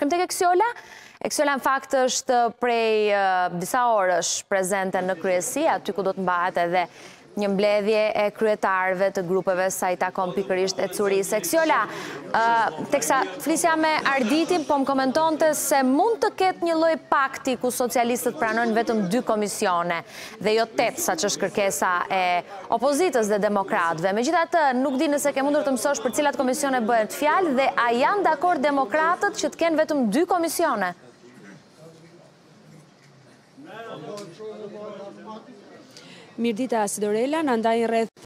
Kemi tek Eksiola. Eksiola në fakt është prej disa orësh prezente në kryesi, aty ku do të mbahet edhe një mbledhje e kryetarve të grupeve sa i takon pikërisht ecurisë. Eksiola, teksa flisja me Arditin, po më komentonte se mund të ketë një lloj pakti ku socialistët pranojnë vetëm dy komisione. dhe jo tetë sa ç'është kërkesa e opozitës dhe demokratëve. Megjithatë, nuk di nëse ke mundur të mësosh për cilat komisione bëhet fjalë dhe a janë dakord demokratët që të kenë vetëm dy komisione? Mirëdita Sidorela, na ndajnë rreth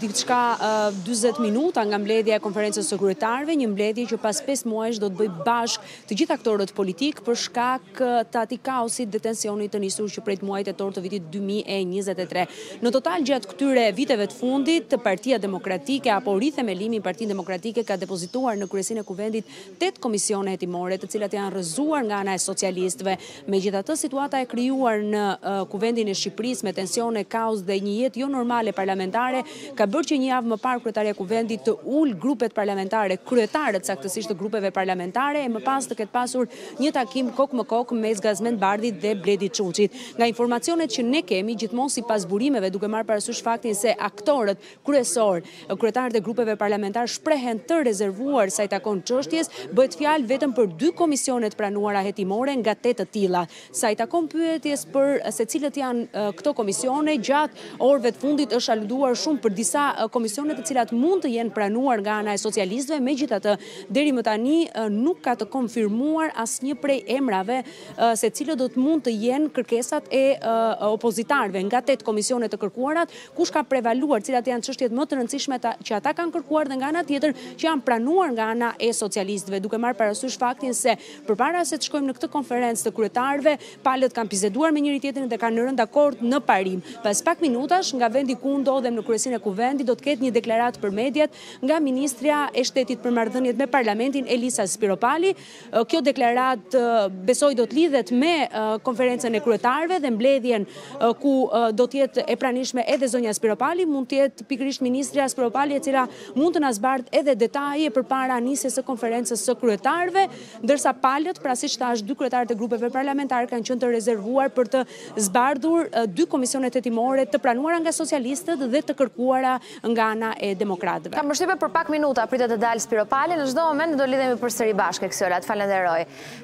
diçka 40 minuta nga mbledhja e konferencës së kryetarëve, një mbledhje që pas 5 muajsh do të bëjë bashkë të gjithë aktorët politikë për shkak të atij kaosit dhe tensionit të nisur që prej muajit tetor të vitit 2023. Në total gjatë këtyre viteve të fundit, partia demokratike apo rithemelimi i partisë demokratike ka depozituar në kryesinë e kuvendit 8 komisione hetimore të cilat janë rrëzuar nga ana e socialistëve. Megjithatë, situata e krijuar në Kuvendin e Shqipërisë me tensione, kaos dhe një jetë jo normale parlamentare ka bërë që një javë më parë Kryetarja e Kuvendit të ulë grupet parlamentare, kryetarët saktësisht të grupeve parlamentare e më pas të ketë pasur një takim kokë më kokë mes Gazmend Bardhit dhe Bledi Çuçit. Nga informacionet që ne kemi, gjithmonë sipas burimeve duke marrë parasysh faktin se aktorët kryesorë, kryetarët e grupeve parlamentare shprehen të rezervuar sa i takon çështjes, bëhet fjalë vetëm për dy komisione të pranuara hetimore nga tetë të tilla. Sa i takon pyetjes për se cilat janë këto komisione, gjatë orëve të fundit është aluduar shumë për disa komisione të cilat mund të jenë pranuar nga ana e socialistëve, megjithatë deri më tani nuk ka të konfirmuar asnjë prej emrave se cilat do të mund të jenë kërkesat e opozitarëve nga tetë komisione të kërkuara, kush ka prevaluar, cilat janë çështjet më të rëndësishme që ata kanë kërkuar dhe nga ana tjetër që janë pranuar nga ana e socialistëve, duke marrë parasysh faktin se përpara se të shkojmë në këtë konferencë të kryetarëve, palët kanë biseduar me njëri-tjetrin dhe kanë rënë dakord në parim. Pas pak minutash, nga vendi ku ndodhem në kryesinë e Kuvendit, do të ketë një deklaratë për mediat nga ministrja e Shtetit për Marrëdhëniet me Parlamentin, Elisa Spiropali, Kjo deklaratë besoj do të lidhet me konferencën e kryetarëve dhe mbledhjen ku do të jetë e pranishme edhe zonja Spiropali, mund të jetë pikërisht ministrja Spiropali e cila mund të na zbardhë edhe detaje përpara nisjes së konferencës së kryetarëve, ndërsa palët, pra siç thashë, dy kryetarët e grupeve parlamentare kanë qenë të rezervuar për të zbardhur dy komisionet hetimore të pranuara nga socialistët dhe të kërkuara nga ana e demokratëve. Kam përshtypjen për pak minuta pritet të dalë Spiropali, në çdo moment do lidhemi përsëri bashkë, Eksiola, të falënderoj.